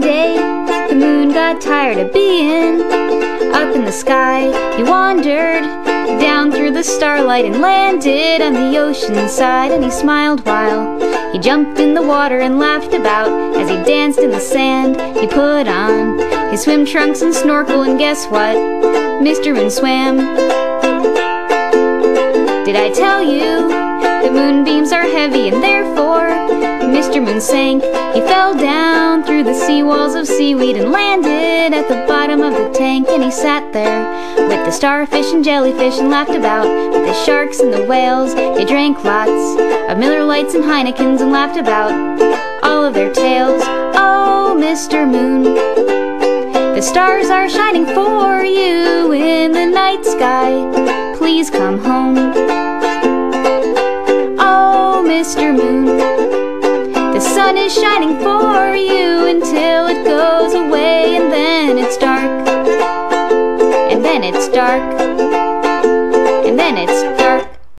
The moon got tired of being up in the sky. He wandered down through the starlight and landed on the ocean side. And he smiled while he jumped in the water and laughed about as he danced in the sand. He put on his swim trunks and snorkel, and guess what? Mr. Moon swam. Did I tell you that moonbeams are heavy and therefore Mr. Moon sank? He fell down through the sea walls of seaweed and landed at the bottom of the tank. And he sat there with the starfish and jellyfish and laughed about with the sharks and the whales. They drank lots of Miller Lites and Heinekens and laughed about all of their tales. Oh, Mr. Moon. The stars are shining for you in the night sky. Please come home. Oh, Mr. Moon. The sun is shining for you until it goes away, and then it's dark. And then it's dark.